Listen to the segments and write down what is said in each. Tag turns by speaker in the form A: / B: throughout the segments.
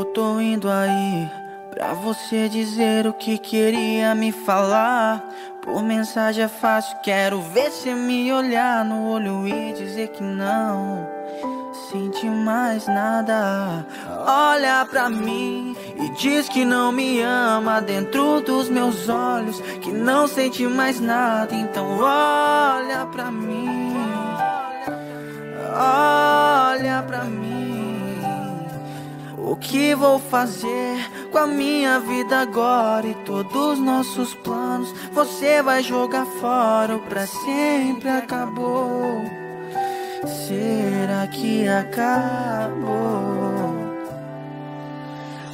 A: Eu tô indo aí pra você dizer o que queria me falar. Por mensagem é fácil, quero ver você me olhar no olho e dizer que não sente mais nada. Olha pra mim e diz que não me ama dentro dos meus olhos, que não sente mais nada. Então olha pra mim, olha pra mim. O que vou fazer com a minha vida agora e todos os nossos planos? Você vai jogar fora ou pra sempre acabou? Será que acabou?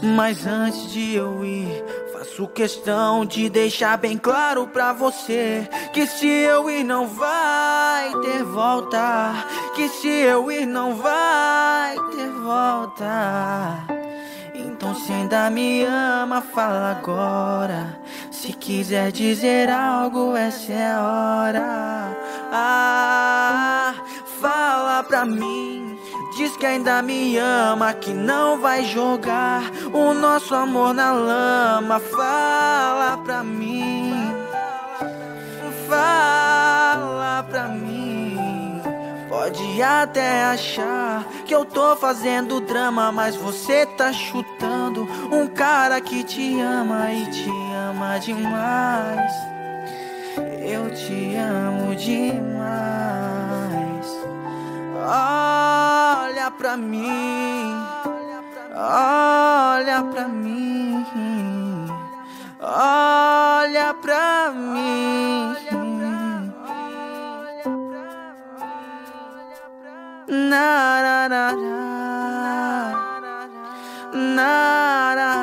A: Mas antes de eu ir, faço questão de deixar bem claro pra você que se eu ir não vai ter volta, que se eu ir não vai ter volta. Então se ainda me ama, fala agora. Se quiser dizer algo, essa é a hora. Ah, fala pra mim. Diz que ainda me ama, que não vai jogar o nosso amor na lama. Fala pra mim. Fala pra mim. Pode até achar que eu tô fazendo drama, mas você tá chutando um cara que te ama e te ama demais. Eu te amo demais. Olha pra mim, olha pra mim, olha pra mim. Na, na, na, na. Na, na, na,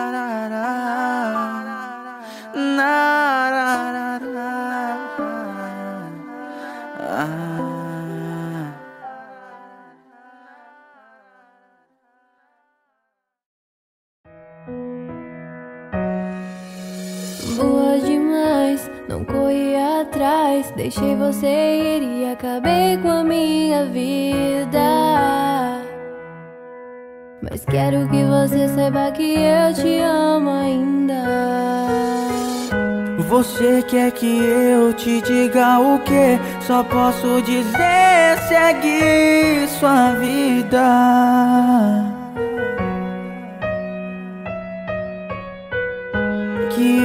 B: atrás. Deixei você ir e acabei com a minha vida. Mas quero que você saiba que eu te amo ainda.
A: Você quer que eu te diga o que? Só posso dizer: segue sua vida.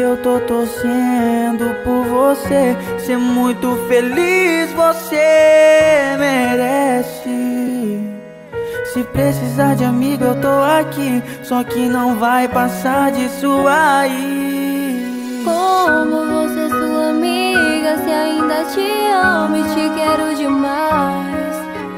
A: Eu tô torcendo por você ser muito feliz, você merece. Se precisar de amigo, eu tô aqui. Só que não vai passar disso aí.
B: Como você sua amiga, se ainda te amo e te quero demais.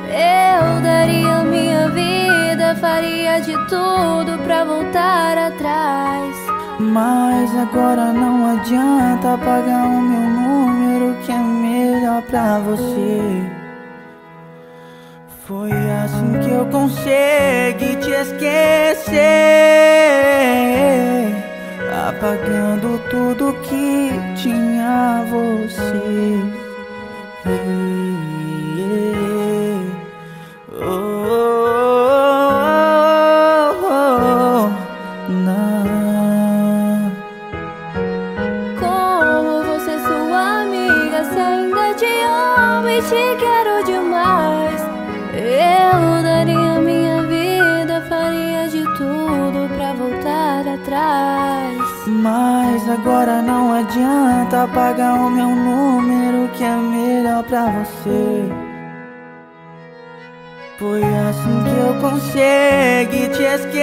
B: Eu daria minha vida, faria de tudo pra voltar atrás.
A: Mas agora não adianta apagar o meu número que é melhor pra você. Foi assim que eu consegui te esquecer, apagando tudo que tinha você.
B: Te quero demais. Eu daria minha vida, faria de tudo pra voltar atrás.
A: Mas agora não adianta apagar o meu número que é melhor pra você. Foi assim que eu consegui te esquecer,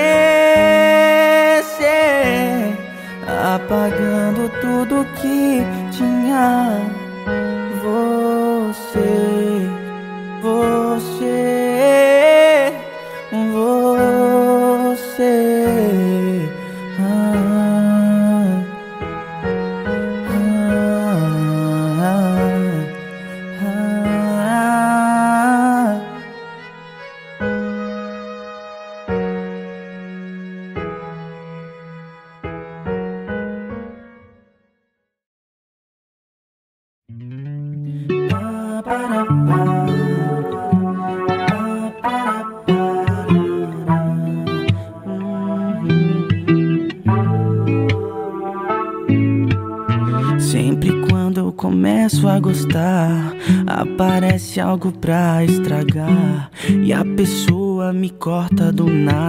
A: apagando tudo que tinha você, você,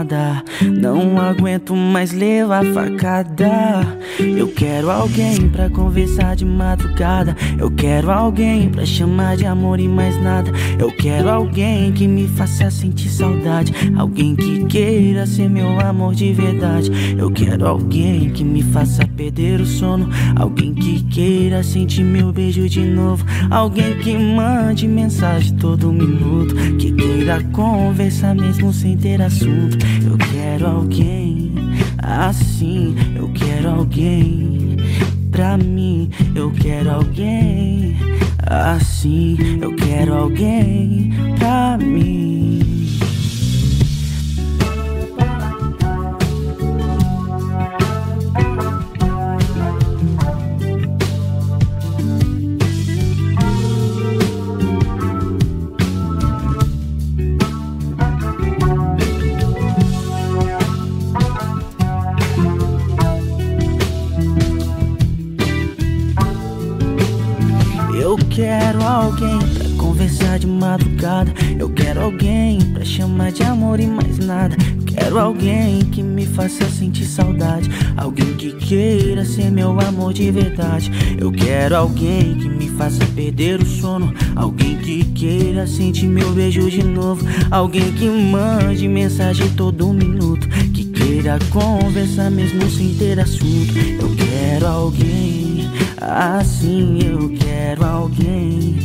A: nada. Não aguento mais levar facada. Eu quero alguém pra conversar de madrugada. Eu quero alguém pra chamar de amor e mais nada. Eu quero alguém que me faça sentir saudade. Alguém que queira ser meu amor de verdade. Eu quero alguém que me faça perder o sono. Alguém que queira sentir meu beijo de novo. Alguém que mande mensagem todo minuto. Que queira conversar mesmo sem ter assunto. Eu quero alguém assim. Eu quero alguém pra mim. Eu quero alguém assim. Eu quero alguém pra mim. Quero alguém pra conversar de madrugada. Eu quero alguém pra chamar de amor e mais nada. Eu quero alguém que me faça sentir saudade. Alguém que queira ser meu amor de verdade. Eu quero alguém que me faça perder o sono. Alguém que queira sentir meu beijo de novo. Alguém que mande mensagem todo minuto. Que queira conversar mesmo sem ter assunto. Eu quero alguém Assim eu quero alguém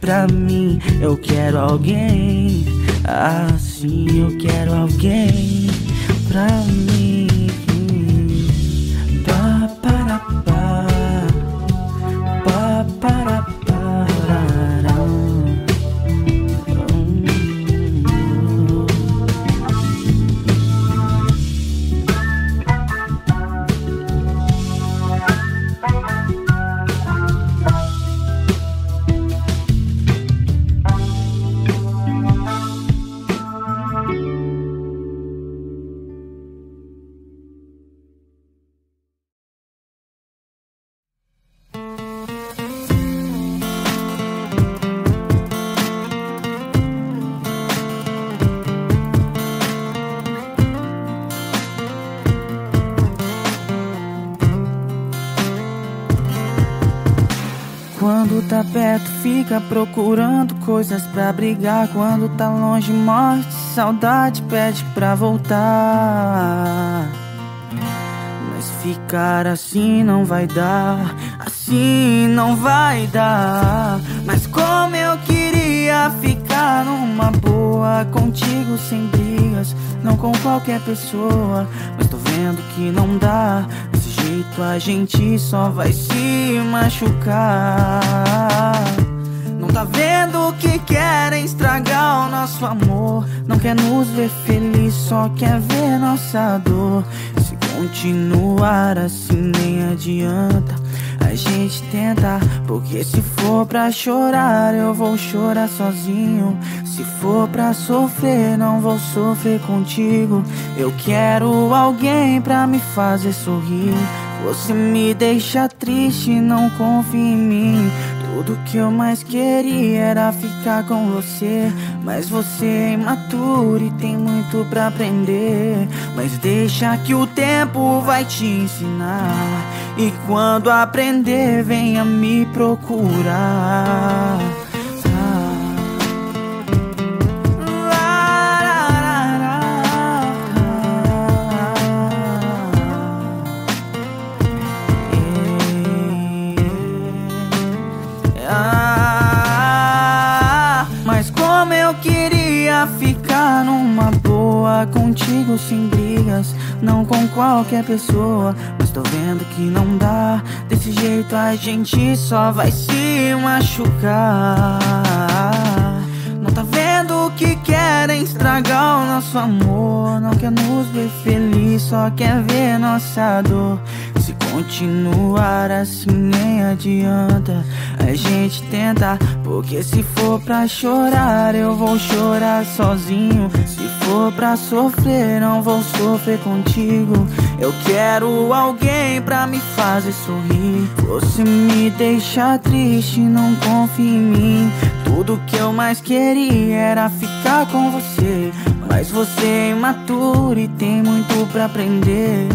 A: pra mim, eu quero alguém. Assim eu quero alguém pra mim. Quando tá perto fica procurando coisas pra brigar. Quando tá longe morre de saudade pede pra voltar. Mas ficar assim não vai dar Assim não vai dar. Mas como eu queria ficar numa boa Contigo sem brigas, não com qualquer pessoa. Mas tô vendo que não dá jeito a gente só vai se machucar. Não tá vendo que querem estragar o nosso amor? Não quer nos ver feliz, só quer ver nossa dor. Se continuar assim nem adianta a gente tenta, porque se for pra chorar, eu vou chorar sozinho. Se for pra sofrer, não vou sofrer contigo. Eu quero alguém pra me fazer sorrir. Você me deixa triste, não confia em mim. Tudo que eu mais queria era ficar com você. Mas você é imaturo e tem muito pra aprender. Mas deixa que o tempo vai te ensinar. E quando aprender, venha me procurar. Contigo sem brigas, não com qualquer pessoa. Mas tô vendo que não dá, desse jeito a gente só vai se machucar. Não tá vendo que querem estragar o nosso amor? Não quer nos ver feliz, só quer ver nossa dor. Se continuar assim nem adianta a gente tentar. Porque se for pra chorar, eu vou chorar sozinho. Se for pra sofrer, não vou sofrer contigo. Eu quero alguém pra me fazer sorrir. Você me deixa triste, não confia em mim. Tudo que eu mais queria era ficar com você. Mas você é imaturo e tem muito pra aprender.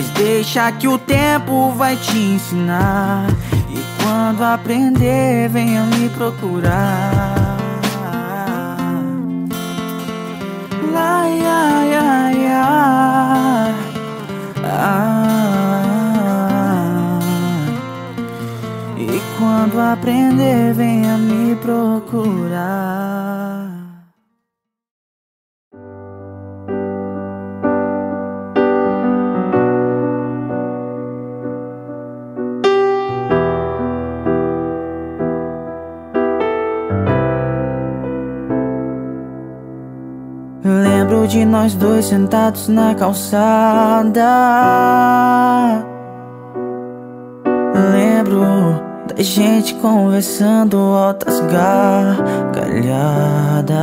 A: Mas deixa que o tempo vai te ensinar. E quando aprender, venha me procurar. Lá. E quando aprender, venha me procurar. Lembro de nós dois sentados na calçada. Lembro da gente conversando altas gargalhadas.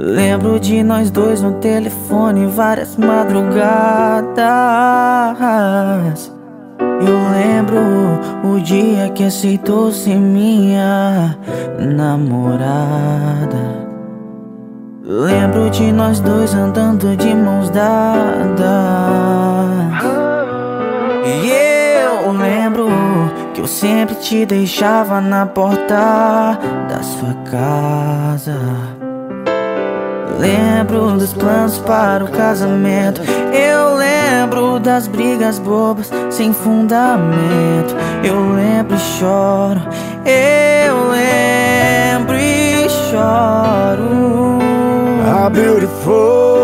A: Lembro de nós dois no telefone várias madrugadas. Eu lembro o dia que aceitou ser minha namorada. Lembro de nós dois andando de mãos dadas. E eu lembro que eu sempre te deixava na porta da sua casa. Lembro dos planos para o casamento. Eu lembro das brigas bobas sem fundamento. Eu lembro e choro. Eu lembro
C: Beautiful.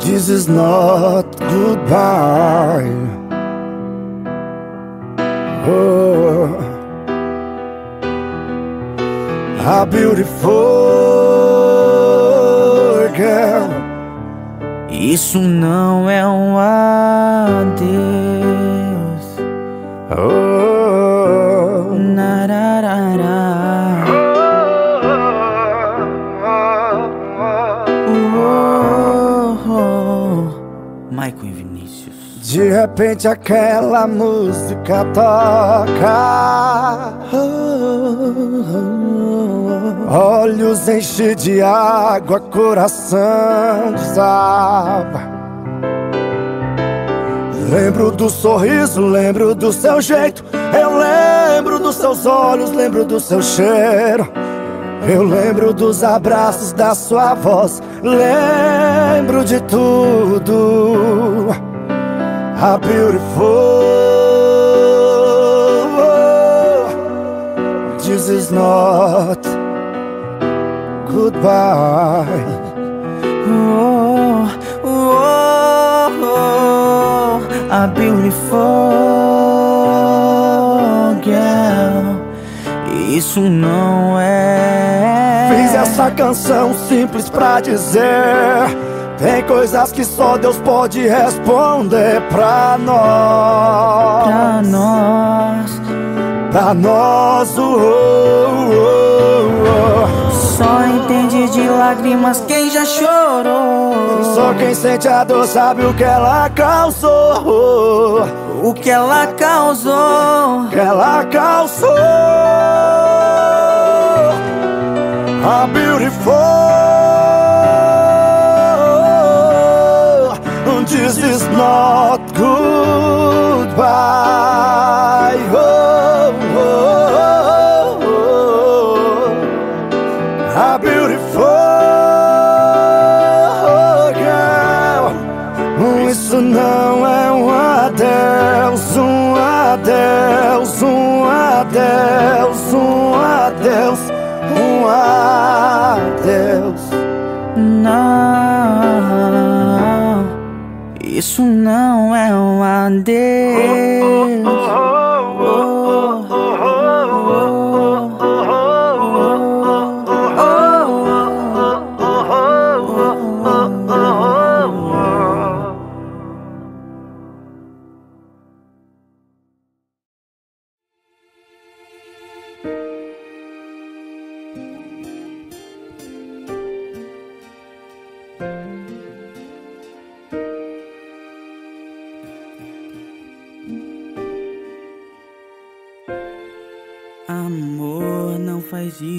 C: This is not goodbye. Oh. How beautiful girl.
A: Isso não
C: repente aquela música toca. Olhos enche de água, coração desaba. Lembro do sorriso, lembro do seu jeito. Eu lembro dos seus olhos, lembro do seu cheiro. Eu lembro dos abraços da sua voz, lembro de tudo. A beautiful. This is not goodbye.
A: Oh, oh, oh, a beautiful girl. Isso não é.
C: Fiz essa canção simples pra dizer. Tem coisas que só Deus pode responder pra nós.
A: pra nós.
C: Pra nós, oh, oh, oh.
A: Só entende de lágrimas quem já chorou.
C: Só quem sente a dor sabe o que ela causou.
A: O que ela causou.
C: Que ela causou. A beautiful. Not goodbye. Oh, oh, oh, oh. A beautiful girl. Isso não é um adeus, um adeus, um adeus, um adeus, um adeus.
A: Não, isso não é um adeus.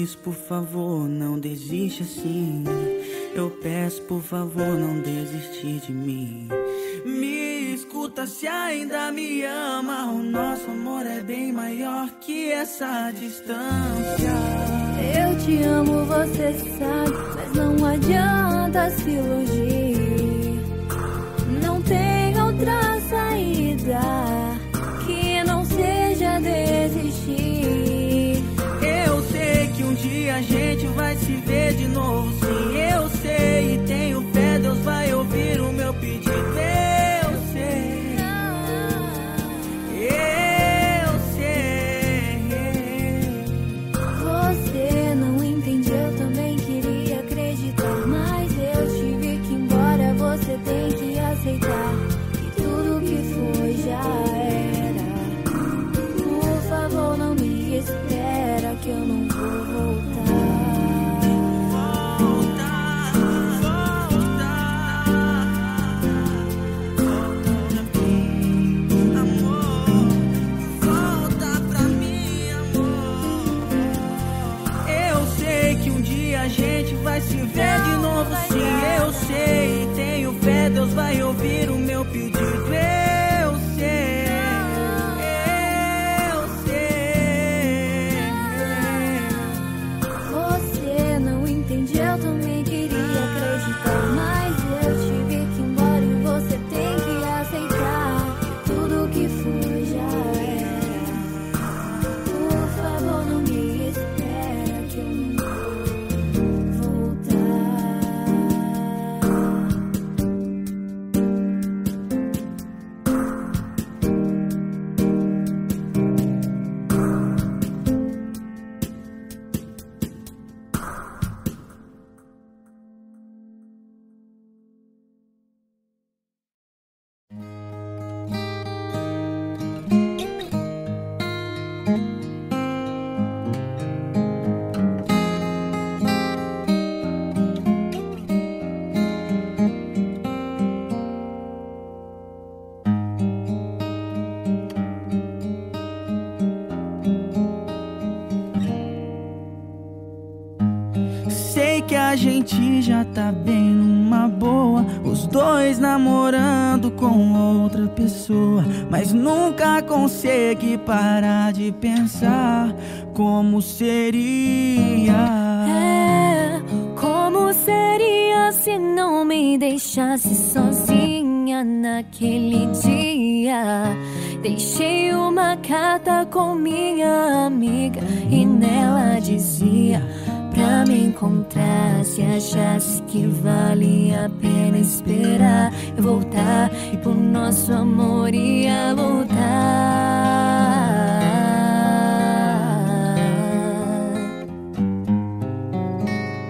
A: Isso, por favor, não desiste assim. Eu peço, por favor, não desistir de mim. Me escuta se ainda me ama. O nosso amor é bem maior que essa distância.
B: Eu te amo, você sabe, mas não adianta se iludir. Não tem outra saída
A: gente
B: já
A: tá bem numa boa. Os dois namorando com outra pessoa. Mas nunca consegui parar de pensar como seria.
B: É, como seria se não me deixasse sozinha naquele dia? Deixei uma carta com minha amiga e nela dizia pra me encontrar se achasse que vale a pena esperar eu voltar e por nosso amor ia lutar.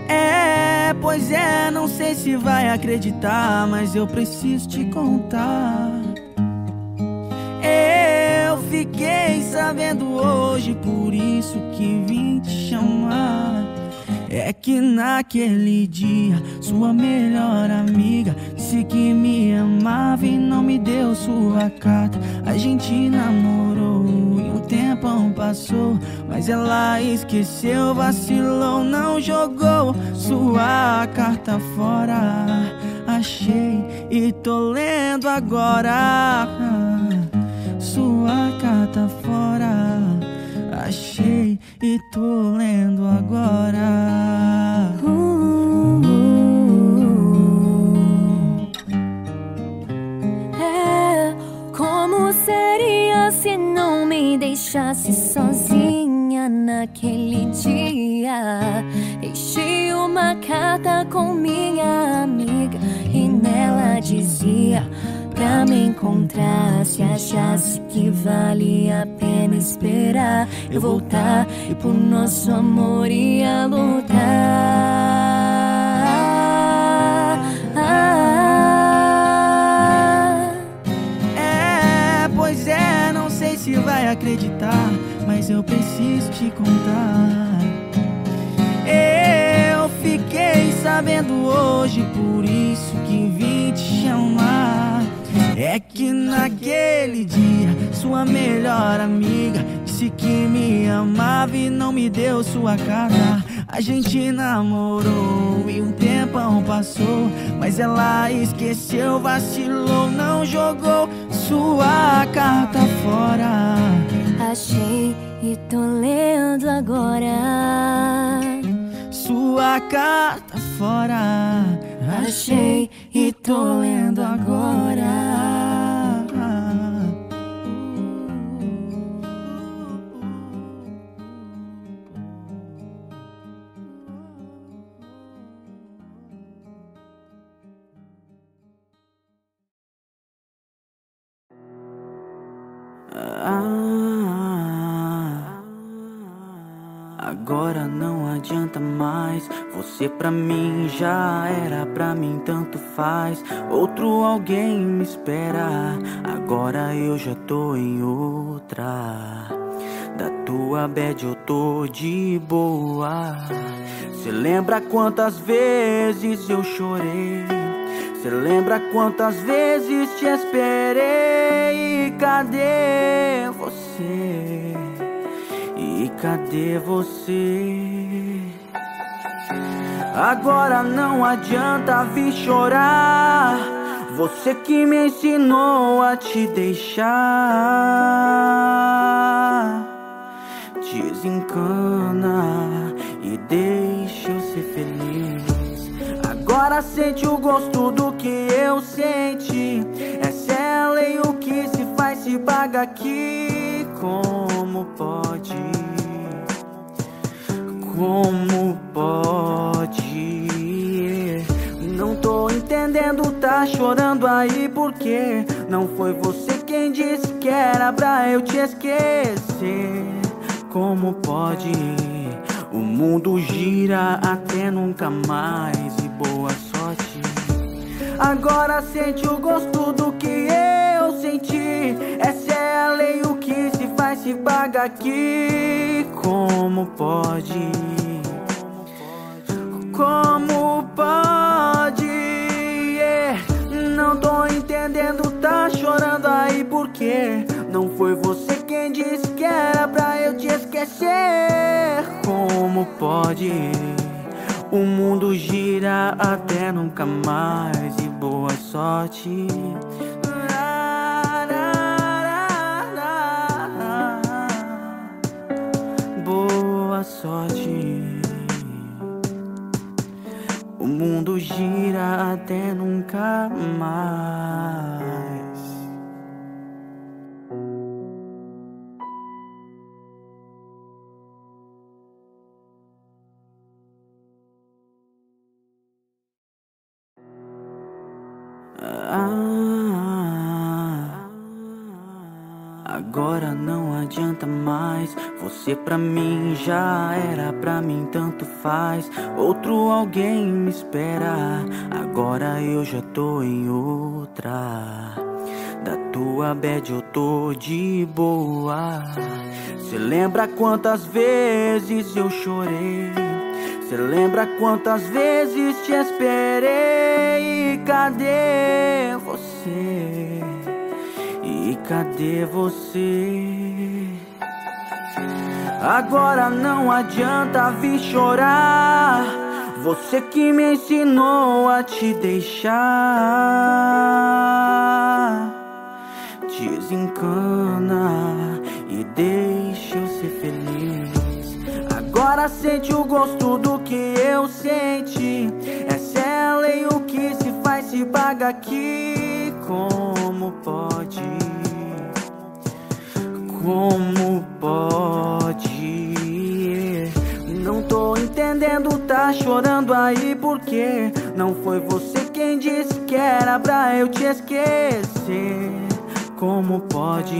A: É, pois é, não sei se vai acreditar, mas eu preciso te contar. Eu fiquei sabendo hoje, por isso que vim te chamar. É que naquele dia, sua melhor amiga disse que me amava e não me deu sua carta. A gente namorou e um tempão passou, mas ela esqueceu, vacilou, não jogou sua carta fora. Achei e tô lendo agora. Sua carta fora. Achei e tô lendo agora.
B: Deixasse sozinha naquele dia? Deixei uma carta com minha amiga e nela dizia pra me encontrar se achasse que vale a pena esperar eu voltar e por nosso amor ia lutar.
A: Preciso te contar. Eu fiquei sabendo hoje, por isso que vim te chamar. É que naquele dia, sua melhor amiga disse que me amava e não me deu sua cara. A gente namorou e um tempão passou, mas ela esqueceu, vacilou, não jogou sua carta fora.
B: Achei e tô lendo agora.
A: Sua carta fora. Achei e tô lendo agora. Agora não adianta mais. Você pra mim já era, pra mim tanto faz. Outro alguém me espera. Agora eu já tô em outra. Da tua bed eu tô de boa. Cê lembra quantas vezes eu chorei? Cê lembra quantas vezes te esperei? Cadê você? Cadê você? Agora não adianta vir chorar. Você que me ensinou a te deixar. Desencana e deixa eu ser feliz. Agora sente o gosto do que eu senti. Essa é a lei, o que se faz se paga aqui. Como pode? Como pode? Não tô entendendo, tá chorando aí porque não foi você quem disse que era pra eu te esquecer. Como pode? O mundo gira até nunca mais e boa sorte. Agora sente o gosto do que eu senti. Essa é a lei, o se paga aqui. Como pode? Como pode? Yeah. Não tô entendendo, tá chorando aí porque não foi você quem disse que era pra eu te esquecer. Como pode? O mundo gira até nunca mais e boa sorte. Até nunca mais. Ah, agora não adianta mais. Você pra mim já era, pra mim tanto faz. Outro alguém me espera. Agora eu já tô em outra. Da tua bed eu tô de boa. Cê lembra quantas vezes eu chorei? Cê lembra quantas vezes te esperei? Cadê você? E cadê você? Agora não adianta vir chorar. Você que me ensinou a te deixar. Desencana e deixa eu ser feliz. Agora sente o gosto do que eu senti. Essa é a lei, o que se faz se paga aqui. Como pode? Como pode? Não tô entendendo, tá chorando aí porque não foi você quem disse que era pra eu te esquecer. Como pode?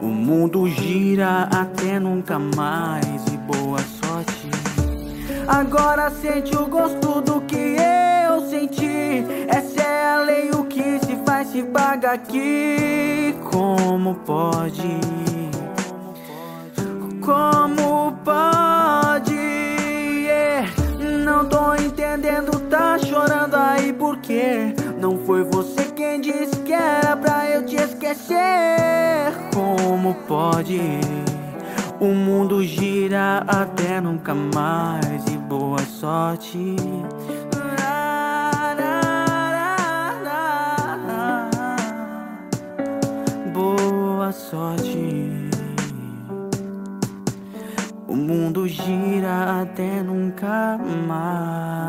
A: O mundo gira até nunca mais e boa sorte. Agora sente o gosto do que eu senti. Essa é a lei, o que se se paga aqui. Como pode? Como pode? Yeah. Não tô entendendo, tá chorando aí porque não foi você quem disse que era pra eu te esquecer. Como pode? O mundo gira até nunca mais e boa sorte. Gira até nunca mais.